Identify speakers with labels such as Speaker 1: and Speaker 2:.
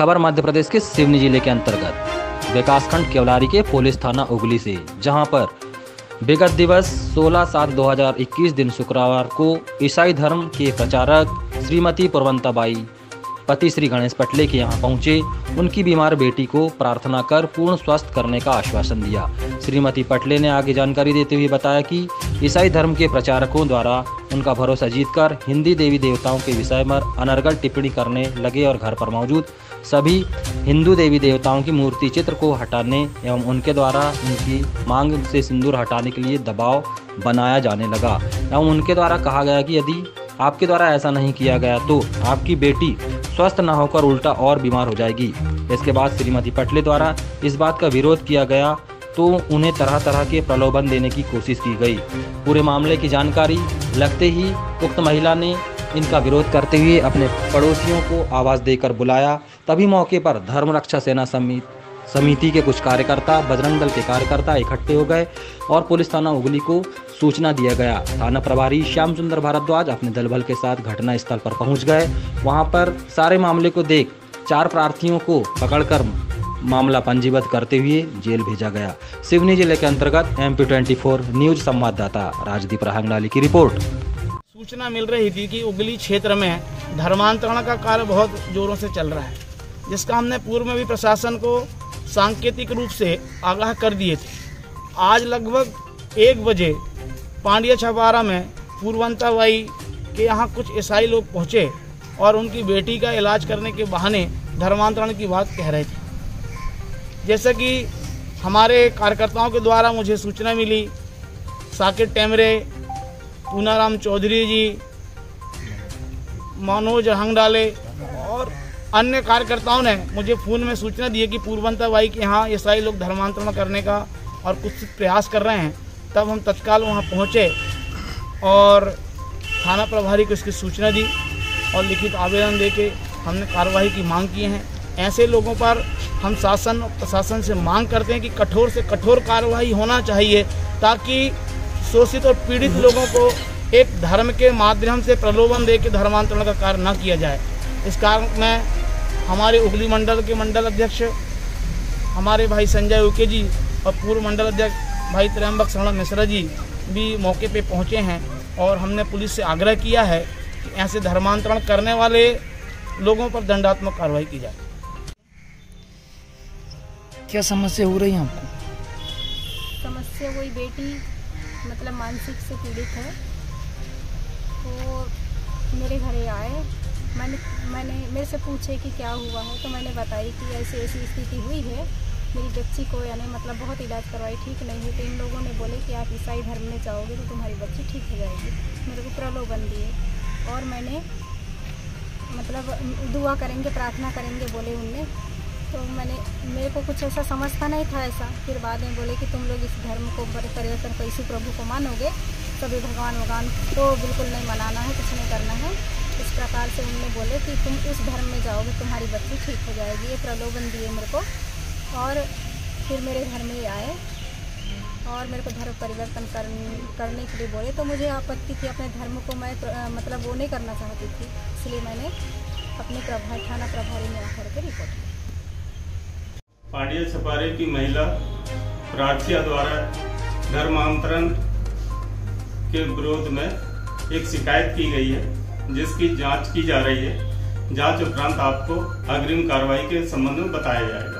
Speaker 1: खबर मध्य प्रदेश के सिवनी ज़िले के अंतर्गत। विकासखंड केवलारी के पुलिस थाना उगली से, जहाँ पर विगत दिवस 16 सात 2021 दिन शुक्रवार को ईसाई धर्म के प्रचारक श्रीमती पुरवंताबाई, पति श्री गणेश पटले के यहाँ पहुँचे। उनकी बीमार बेटी को प्रार्थना कर पूर्ण स्वस्थ करने का आश्वासन दिया। श्रीमती पटले ने आगे जानकारी देते हुए बताया कि ईसाई धर्म के प्रचारकों द्वारा उनका भरोसा जीतकर हिंदी देवी देवताओं के विषय में अनर्गल टिप्पणी करने लगे और घर पर मौजूद सभी हिंदू देवी देवताओं की मूर्ति चित्र को हटाने एवं उनके द्वारा उनकी मांग से सिंदूर हटाने के लिए दबाव बनाया जाने लगा एवं उनके द्वारा कहा गया कि यदि आपके द्वारा ऐसा नहीं किया गया तो आपकी बेटी स्वस्थ न होकर उल्टा और बीमार हो जाएगी। इसके बाद श्रीमती पटले द्वारा इस बात का विरोध किया गया तो उन्हें तरह तरह के प्रलोभन देने की कोशिश की गई। पूरे मामले की जानकारी लगते ही उक्त महिला ने इनका विरोध करते हुए अपने पड़ोसियों को आवाज़ देकर बुलाया। तभी मौके पर धर्म रक्षा सेना समिति समिति के कुछ कार्यकर्ता, बजरंग दल के कार्यकर्ता इकट्ठे हो गए और पुलिस थाना उगली को सूचना दिया गया। थाना प्रभारी श्याम सुंदर भारद्वाज अपने दल बल के साथ घटना स्थल पर पहुँच गए। वहाँ पर सारे मामले को देख चार प्रार्थियों को पकड़कर मामला पंजीबद्ध करते हुए जेल भेजा गया। सिवनी ज़िले के अंतर्गत एम पी न्यूज़ संवाददाता राजदीप राहंगलाली की रिपोर्ट।
Speaker 2: सूचना मिल रही थी कि उगली क्षेत्र में धर्मांतरण का कार्य बहुत जोरों से चल रहा है, जिसका हमने पूर्व में भी प्रशासन को सांकेतिक रूप से आगाह कर दिए थे। आज लगभग एक बजे पांडिया छपारा में पूर्वंता बाई के यहाँ कुछ ईसाई लोग पहुँचे और उनकी बेटी का इलाज करने के बहाने धर्मांतरण की बात कह रहे थे। जैसा कि हमारे कार्यकर्ताओं के द्वारा मुझे सूचना मिली साकिब टेमरे, पूनाराम चौधरी जी, मनोज हंगडाले और अन्य कार्यकर्ताओं ने मुझे फ़ोन में सूचना दी है कि पूर्वंता बाई के यहाँ ईसाई लोग धर्मांतरण करने का और कुछ प्रयास कर रहे हैं। तब हम तत्काल वहाँ पहुँचे और थाना प्रभारी को इसकी सूचना दी और लिखित आवेदन दे के हमने कार्रवाई की मांग की है। ऐसे लोगों पर हम शासन, प्रशासन से मांग करते हैं कि कठोर से कठोर कार्रवाई होना चाहिए ताकि शोषित और पीड़ित लोगों को एक धर्म के माध्यम से प्रलोभन दे के धर्मांतरण का कार्य न किया जाए। इस कारण में हमारे उगली मंडल के मंडल अध्यक्ष, हमारे भाई संजय उके जी और पूर्व मंडल अध्यक्ष भाई त्र्यंबक शरण मिश्रा जी भी मौके पे पहुँचे हैं और हमने पुलिस से आग्रह किया है कि ऐसे धर्मांतरण करने वाले लोगों पर दंडात्मक कार्रवाई की जाए।
Speaker 3: क्या समस्या हो रही है आपको?
Speaker 4: समस्या वही बेटी मतलब मानसिक से पीड़ित है। तो मेरे घरे आए। मैंने मैंने, मेरे से पूछे कि क्या हुआ है तो मैंने बताई कि ऐसी ऐसी स्थिति हुई है। मेरी बच्ची को यानी मतलब बहुत इलाज करवाई, ठीक नहीं हुई तो इन लोगों ने बोले कि आप ईसाई धर्म में जाओगे तो तुम्हारी बच्ची ठीक हो जाएगी। मेरे को प्रलोभन दिए। और मैंने मतलब दुआ करेंगे, प्रार्थना करेंगे, बोले उनने तो मैंने मेरे को कुछ ऐसा समझता नहीं था ऐसा। फिर बाद में बोले कि तुम लोग इस धर्म को परिवर्तन को इसी प्रभु को मानोगे। सभी भगवान भगवान को बिल्कुल नहीं मनाना है कुछ नहीं करना है। इस प्रकार से उन्होंने बोले कि तुम उस धर्म में जाओगे तुम्हारी बच्ची ठीक हो जाएगी। ये प्रलोभन दिए मेरे को। और फिर मेरे घर में आए। और मेरे को धर्म परिवर्तन कर, करने के लिए बोले। तो मुझे आपत्ति थी अपने धर्म को मैं मतलब वो नहीं करना चाहती थी। इसलिए मैंने अपने प्रभारी थाना प्रभारी में आकर के रिपोर्ट की
Speaker 5: पांडिया छपारे की महिला प्रार्थिया द्वारा धर्मांतरण के विरोध में एक शिकायत की गई है, जिसकी जाँच की जा रही है। जाँच उपरांत आपको अग्रिम कार्रवाई के संबंध में बताया जाएगा।